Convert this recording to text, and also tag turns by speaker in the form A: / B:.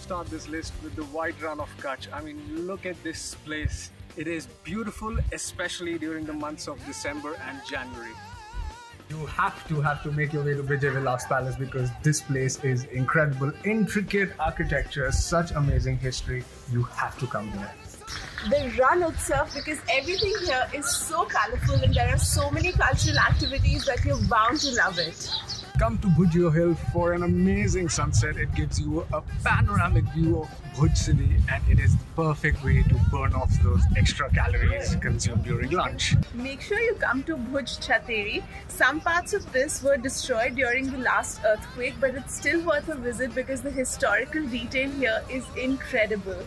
A: start this list with the White Rann of Kutch. I mean, look at this place. It is beautiful, especially during the months of December and January.
B: You have to have to make your way to Vijay Vilas Palace because this place is incredible, intricate architecture, such amazing history. You have to come here.
C: The Rann itself, because everything here is so colorful and there are so many cultural activities that you're bound to love it.
B: Come to Bhujio Hill for an amazing sunset. It gives you a panoramic view of Bhuj city and it is the perfect way to burn off those extra calories consumed during lunch.
C: Make sure you come to Bhuj Chateri. Some parts of this were destroyed during the last earthquake, but it's still worth a visit because the historical detail here is incredible.